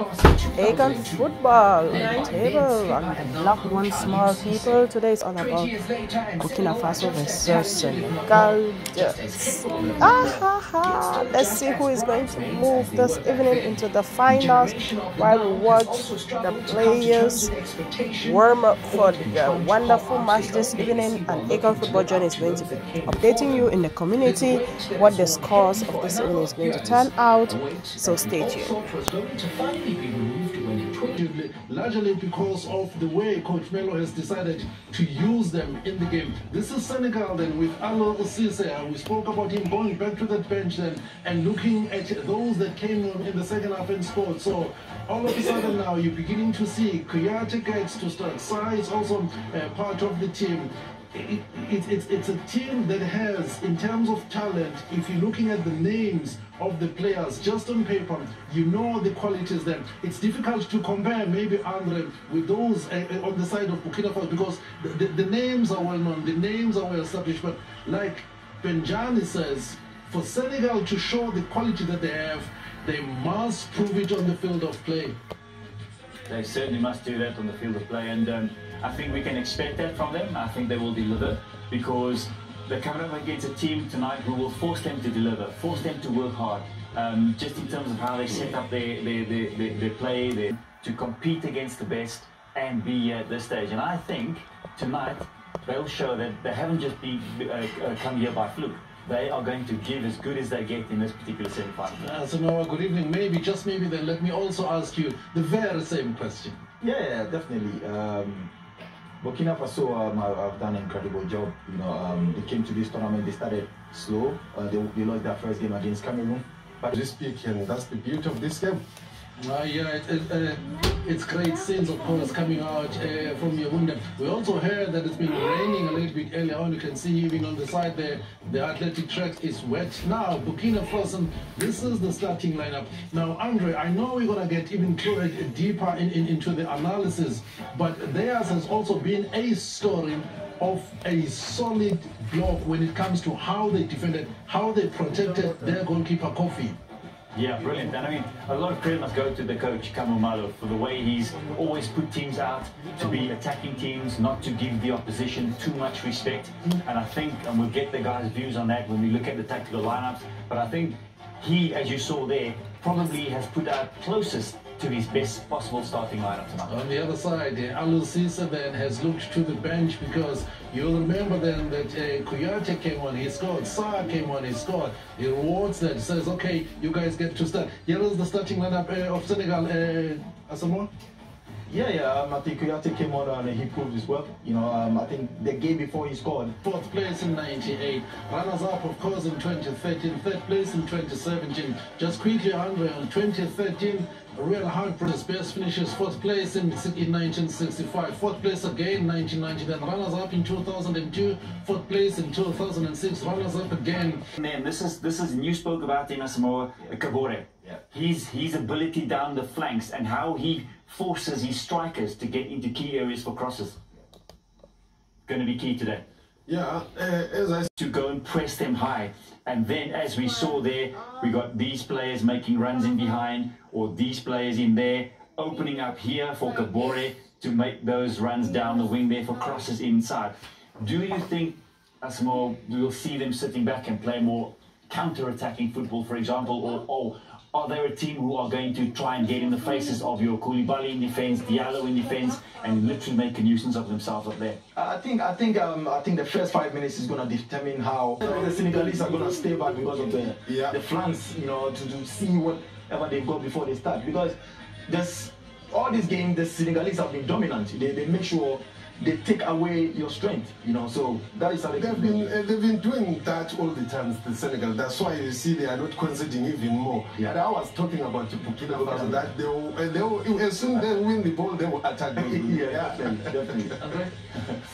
Awesome. Aegon football table on the block once more people. Today is all about Burkina Faso versus Senegal. Ah, ha, ha. Let's see who is going to move this evening into the finals while we watch the players warm up for the wonderful match this evening. And Akon Football Journey is going to be updating you in the community what the scores of this evening is going to turn out. So stay tuned largely because of the way Coach Malo has decided to use them in the game. This is Senegal then with Aliou Cisse. We spoke about him going back to that bench then and looking at those that came in the second half and scored. So all of a sudden now you're beginning to see Kouyaté gets to start. Sarr is also uh, part of the team it, it, it, it's a team that has, in terms of talent, if you're looking at the names of the players just on paper, you know the qualities there. It's difficult to compare maybe Andre with those uh, on the side of Burkina Faso because the, the, the, names are well known, the names are well established. But like Benjani says, for Senegal to show the quality that they have, they must prove it on the field of play. They certainly must do that on the field of play, and um, I think we can expect that from them. I think they will deliver because they're coming up against a team tonight who will force them to deliver, force them to work hard. Um, just in terms of how they set up their, their, their, their, their play, their, to compete against the best and be at this stage. And I think tonight they'll show that they haven't just be, uh, uh, come here by fluke they are going to give as good as they get in this particular semi-final. Uh, so Noah, good evening. Maybe, just maybe then, let me also ask you the very same question. Yeah, yeah definitely. Um, Burkina Faso um, have done an incredible job. You know, um, they came to this tournament, they started slow. Uh, they, they lost their first game against Cameroon. But this speak, that's the beauty of this game. Yeah, it, it, uh, it's great scenes, of course, coming out uh, from Yaoundé. We also heard that it's been raining a little bit earlier on. You can see even on the side there, the athletic track is wet. Now, Burkina Faso, this is the starting lineup. Now, Andre, I know we're going to get even deeper in, in, into the analysis, but theirs has also been a story of a solid block when it comes to how they defended, how they protected their goalkeeper, Koffi. Yeah, brilliant. And I mean, a lot of credit must go to the coach, Kamou Malo, for the way he's always put teams out to be attacking teams, not to give the opposition too much respect. And I think, and we'll get the guys' views on that when we look at the tactical lineups, but I think he, as you saw there, probably has put out closest to his best possible starting lineup tonight. On the other side, uh, Aliou Cisse then has looked to the bench because you'll remember then that uh, Kouyaté came on, he scored, Sarr came on, he scored. He rewards that, says, okay, you guys get to start. Here is the starting lineup uh, of Senegal. Uh, Asamoah? Yeah, yeah, um, I think Kouyaté came on and he proved his work. You know, um, I think the game before he scored. Fourth place in 98, runners-up, of course, in 2013, third place in 2017. Just quickly, Andre, in 2013, Real Heartbreakers best finishes fourth place in, in 1965, fourth place again 1990, then runners-up in 2002, fourth place in 2006, runners-up again. Man, this is this is you spoke about in Asamoah Kabore. Yeah. His his ability down the flanks and how he forces his strikers to get into key areas for crosses. Going to be key today. Yeah, uh, as I to go and press them high, and then as we saw there, we got these players making runs in behind, or these players in there opening up here for Kabore to make those runs down the wing there for crosses inside. Do you think, we will see them sitting back and play more counter-attacking football, for example, or, or are there a team who are going to try and get in the faces of your Koulibaly in defence, Diallo in defence, and literally make a nuisance of themselves up there? I think I think um, I think the first five minutes is going to determine how the Senegalese are going to stay back because of the yeah. the flanks, you know, to, to see whatever they've got before they start. Because there's all these games, the Senegalese have been dominant. They, they make sure they take away your strength, you know. So that is how they they've been uh, they've been doing that all the time. The Senegal. That's why you see they are not conceding even more. Yeah. And I was talking about Burkina Faso that they will, uh, they will as soon they win the ball they will attack. Them. yeah, definitely, definitely.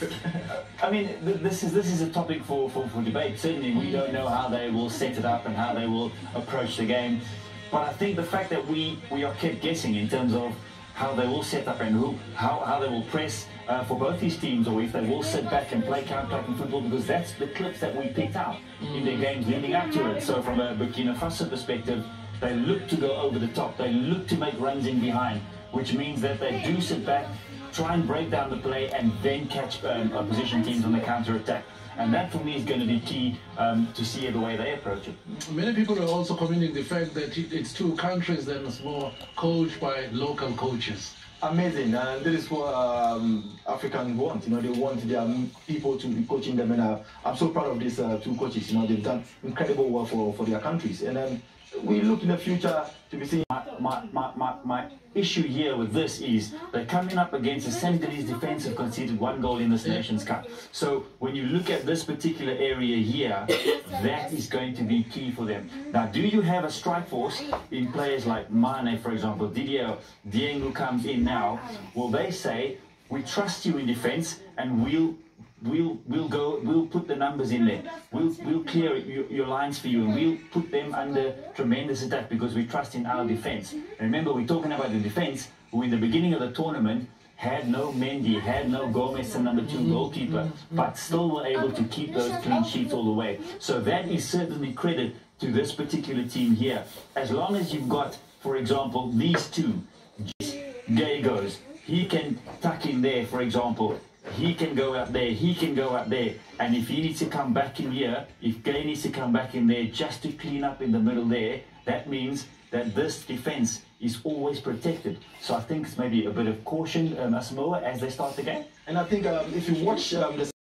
I mean, this is this is a topic for, for, for debate. Certainly, we don't know how they will set it up and how they will approach the game. But I think the fact that we we are kept guessing in terms of how they will set up and who, how, how they will press uh, for both these teams or if they will sit back and play counter-attacking football because that's the clips that we picked out in their games leading up to it. So from a Burkina Faso perspective, They look to go over the top. They look to make runs in behind, which means that they do sit back, try and break down the play, and then catch um, opposition teams on the counter attack. And that for me is going to be key um, to see the way they approach it. Many people are also commenting the fact that it's two countries that is more coached by local coaches. Amazing, and that is what um, Africans want. You know, they want their people to be coaching them, and uh, I'm so proud of these uh, two coaches. You know, they've done incredible work for, for their countries, and then we look in the future to be seeing. My, my, my, my issue here with this is they're coming up against a Senegalese defense have conceded one goal in this Nations Cup. So when you look at this particular area here, that is going to be key for them. Now, do you have a strike force in players like Mane, for example, Didier Dieng who comes in now? Will they say, we trust you in defense and we'll we'll we'll go we'll put the numbers in there we'll we'll clear your, your, lines for you and we'll put them under tremendous attack because we trust in our defense remember we're talking about the defense who in the beginning of the tournament had no Mendy, had no Gomez, the number two goalkeeper, but still were able to keep those clean sheets all the way. So that is certainly credit to this particular team here. As long as you've got, for example, these two, Gueye goes, he can tuck in there, for example, he can go out there, he can go out there. And if he needs to come back in here, if Gueye needs to come back in there just to clean up in the middle there, that means that this defense is always protected. So I think it's maybe a bit of caution, um, Asamoah, as they start the game. And I think um, if you watch um,